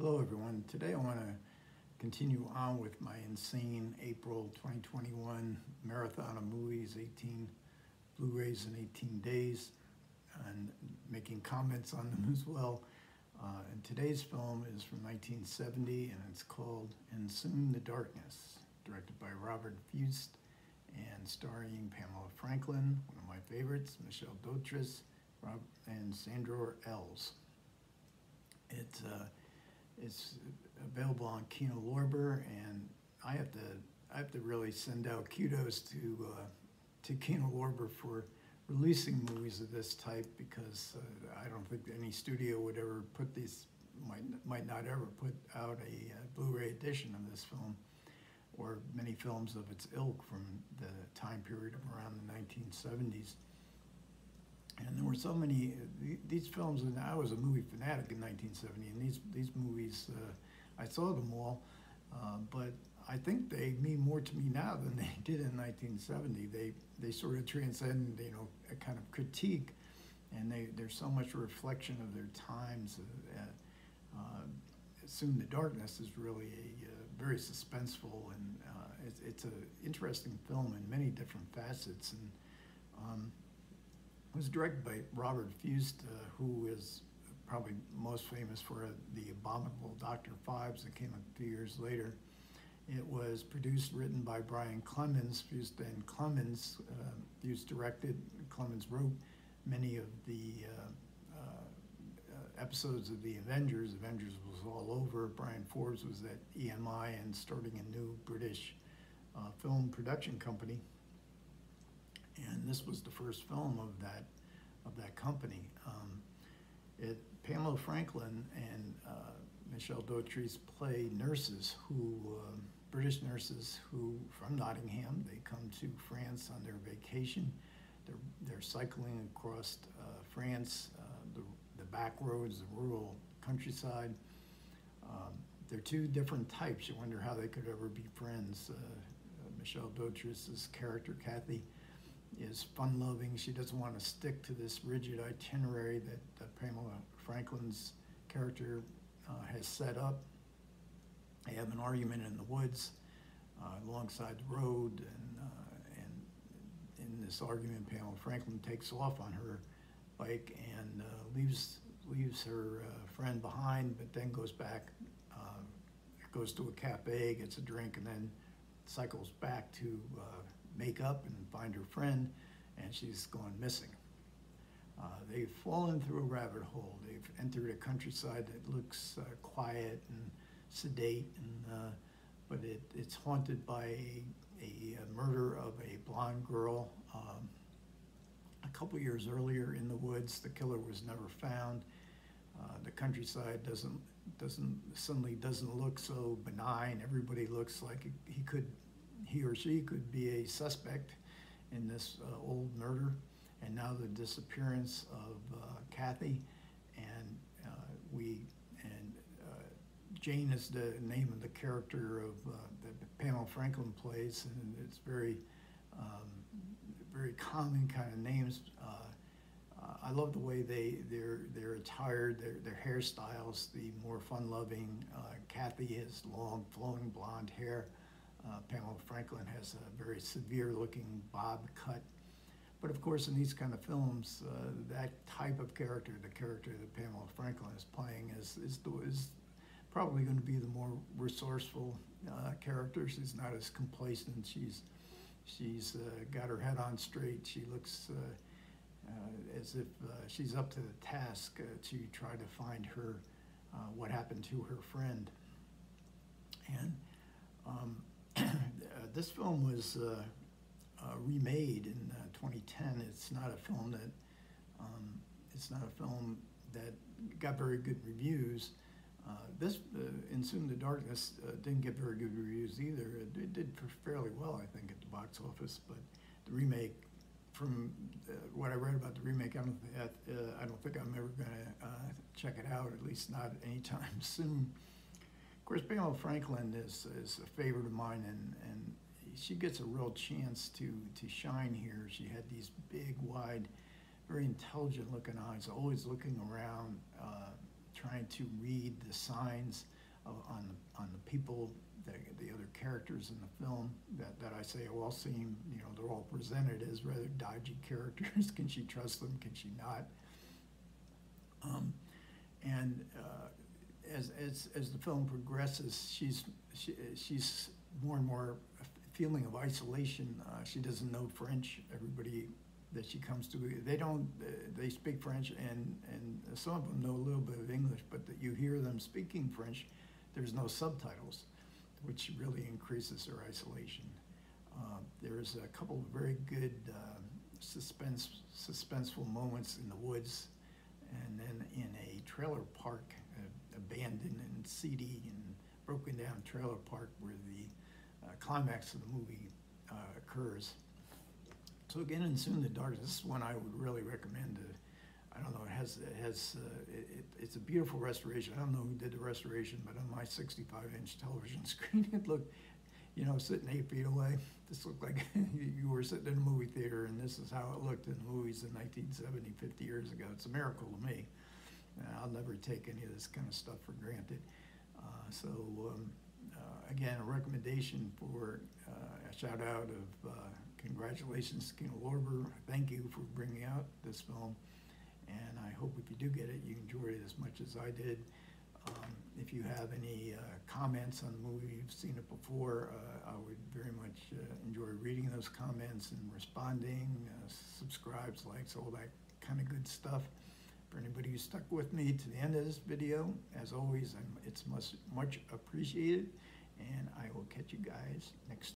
Hello, everyone. Today I want to continue on with my insane April 2021 marathon of movies, 18 Blu-rays in 18 days, and making comments on them as well. Uh, and today's film is from 1970, and it's called And Soon the Darkness, directed by Robert Fuest and starring Pamela Franklin, one of my favorites, Michele Dotrice, Rob, and Sandor Elès. It's uh, it's available on Kino Lorber, and I have to I have to really send out kudos to uh, to Kino Lorber for releasing movies of this type because uh, I don't think any studio would ever put these might might not ever put out a uh, Blu-ray edition of this film or many films of its ilk from the time period of around the 1970s. And there were so many, these films, and I was a movie fanatic in 1970, and these, these movies, uh, I saw them all, uh, but I think they mean more to me now than they did in 1970. They, they sort of transcend, you know, a kind of critique, and they, there's so much reflection of their times. Uh, uh, Soon the Darkness is really a uh, very suspenseful, and uh, it's, it's an interesting film in many different facets. And um, it was directed by Robert Fuest, uh, who is probably most famous for uh, the abominable Dr. Phibes that came a few years later. It was produced, written by Brian Clemens, Fuest and Clemens. Uh, Fuest directed, Clemens wrote many of the uh, uh, episodes of the Avengers. Avengers was all over. Bryan Forbes was at EMI and starting a new British uh, film production company and this was the first film of that of that company. Um, it, Pamela Franklin and uh, Michele Dotrice play nurses who, uh, British nurses who, from Nottingham, they come to France on their vacation. They're, they're cycling across uh, France, uh, the, the back roads, the rural countryside. Um, they're two different types. You wonder how they could ever be friends. Uh, Michele Dotrice' character, Kathy, is fun-loving. She doesn't want to stick to this rigid itinerary that uh, Pamela Franklin's character uh, has set up. They have an argument in the woods uh, alongside the road, and, uh, and in this argument, Pamela Franklin takes off on her bike and uh, leaves leaves her uh, friend behind, but then goes back, goes to a cafe, gets a drink, and then cycles back to make up and find her friend, and she's gone missing. Uh, they've fallen through a rabbit hole. They've entered a countryside that looks uh, quiet and sedate, and, uh, but it, it's haunted by a, a, murder of a blonde girl. Um, a couple years earlier in the woods, the killer was never found. Uh, the countryside doesn't doesn't suddenly doesn't look so benign. Everybody looks like he could he or she could be a suspect in this uh, old murder, and now the disappearance of uh, Kathy, and uh, we and uh, Jane is the name of the character of uh, that Pamela Franklin plays, and it's very um, very common kind of names. I love the way they they're they're attired, their their hairstyles. The more fun-loving Kathy has long flowing blonde hair. Uh, Pamela Franklin has a very severe looking bob cut. But of course, in these kind of films, uh, that type of character, the character that Pamela Franklin is playing, is, is, the, is probably going to be the more resourceful uh, character. She's not as complacent. She's, she's uh, got her head on straight. She looks uh, uh, as if she's up to the task to try to find her, what happened to her friend. And um, this film was uh, uh, remade in uh, 2010. It's not a film that um, it's not a film that got very good reviews. Uh, this uh, And Soon the Darkness didn't get very good reviews either. It, it, did fairly well, I think, at the box office. But the remake, from what I read about the remake, I don't, I don't think I'm ever going to check it out. At least not anytime soon Of course, Pamela Franklin is, is a favorite of mine, and, and she gets a real chance to, to shine here. She had these big, wide, very intelligent looking eyes, always looking around, uh, trying to read the signs of, on, the- on the people, the, the other characters in the film that, that I say all seem, you know, they're all presented as rather dodgy characters. Can she trust them? Can she not? Um, and uh, as, as, as the film progresses, she's, she, she's more and more feeling of isolation. Uh, she doesn't know French. Everybody that she comes to, they don't, uh, they speak French and, and some of them know a little bit of English, but that you hear them speaking French, there's no subtitles, which really increases her isolation. Uh, there's a couple of very good uh, suspense, suspenseful moments in the woods and then in a trailer park, uh, abandoned and seedy and broken down trailer park where the uh, climax of the movie uh, occurs. So again, in Soon the Dark, this is one I would really recommend. To, I don't know, it has, it has, uh, it, it, it's a beautiful restoration. I don't know who did the restoration, but on my 65-inch television screen, it looked, you know, sitting eight feet away. This looked like you you were sitting in a movie theater, and this is how it looked in movies in 1970, 50 years ago. It's a miracle to me. Uh, I'll never take any of this kind of stuff for granted. Uh, so, um, uh, again, a recommendation for uh, a shout out of uh, congratulations to Kino Lorber. Thank you for bringing out this film. And I hope if you do get it, you enjoyed it as much as I did. Um, if you have any uh, comments on the movie, you've seen it before, uh, I would very much enjoy reading those comments and responding, subscribes, likes, all that kind of good stuff. For anybody who stuck with me to the end of this video, as always, I'm, it's much, much appreciated, and I will catch you guys next